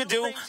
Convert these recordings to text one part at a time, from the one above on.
you do.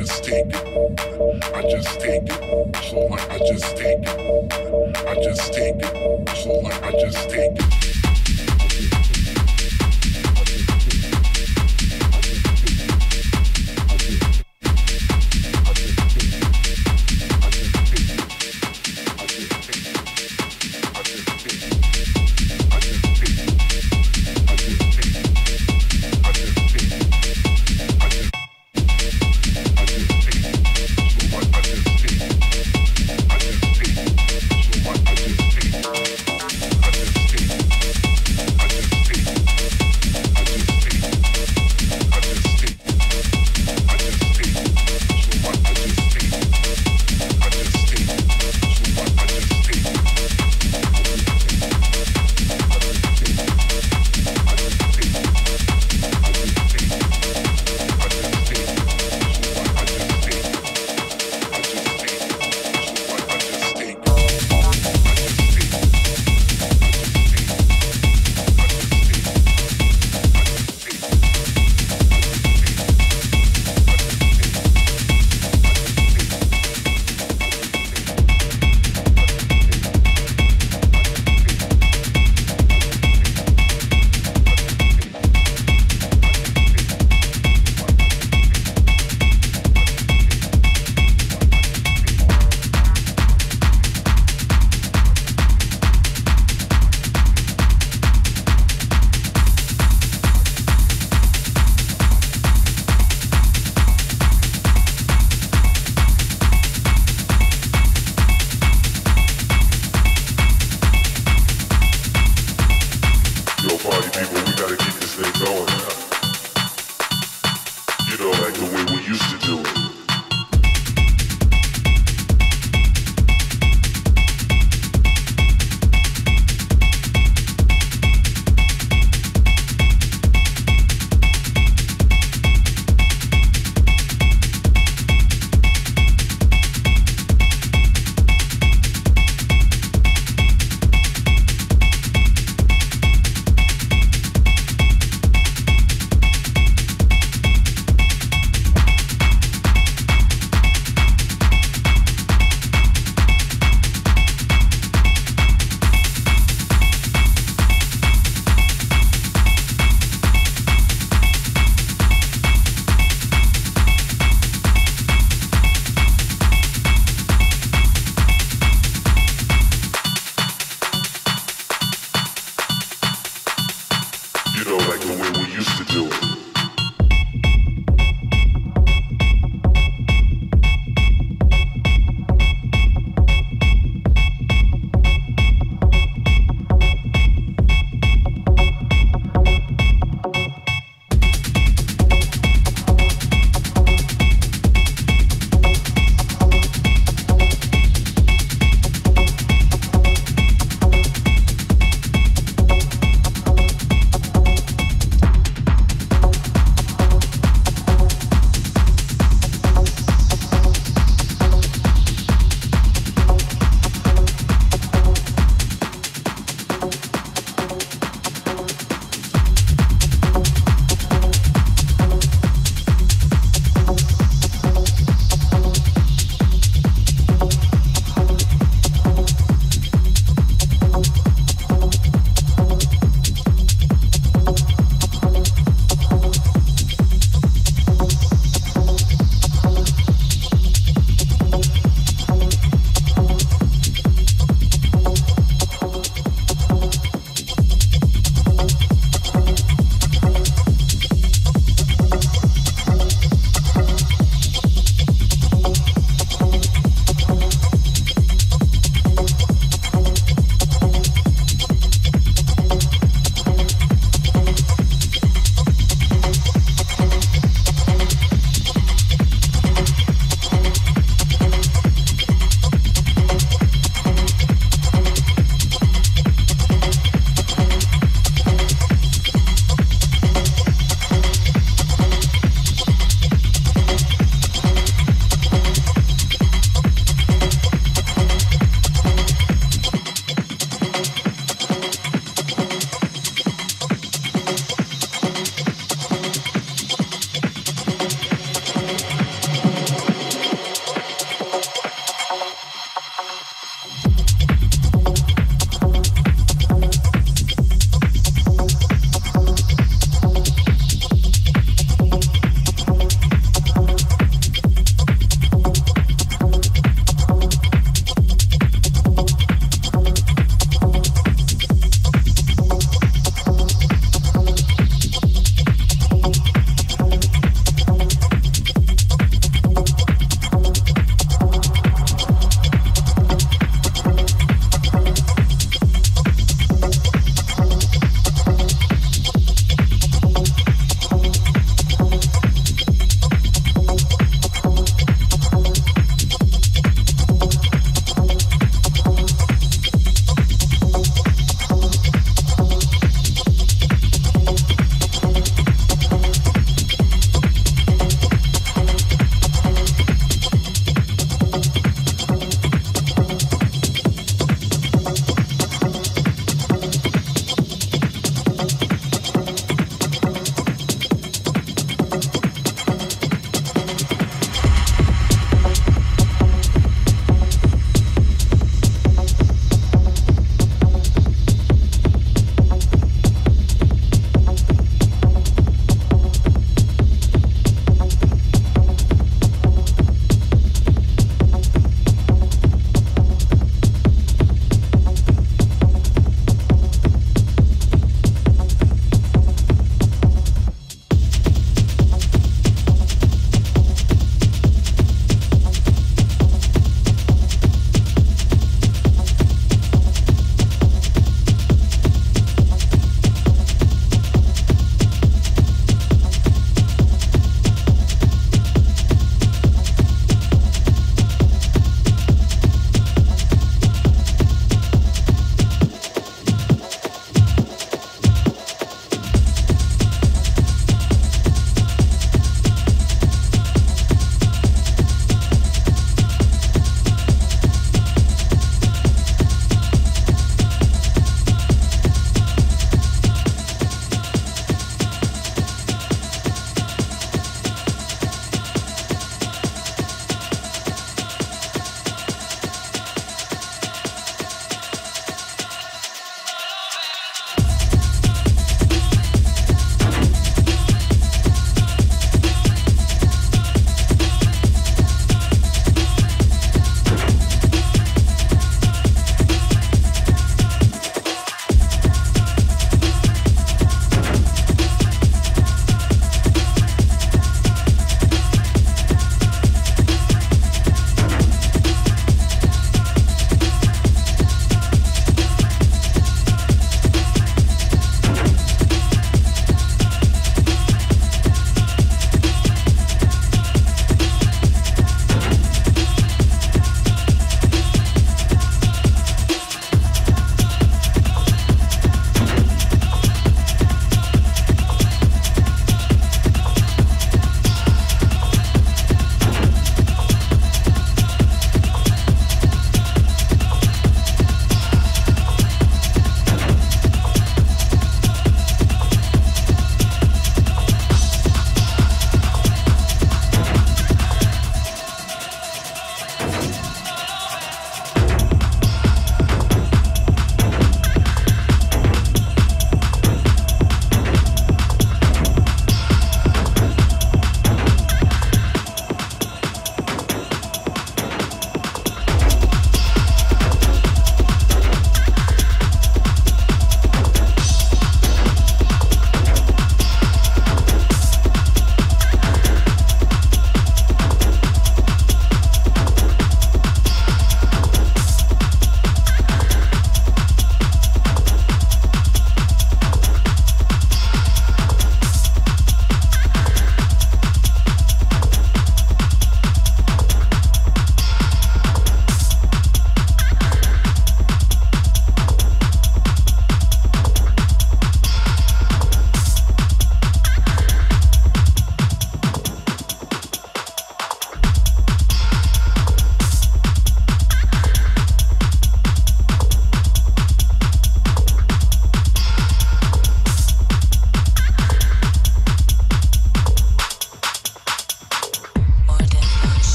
just take it.